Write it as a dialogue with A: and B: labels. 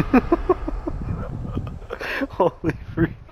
A: Holy freak.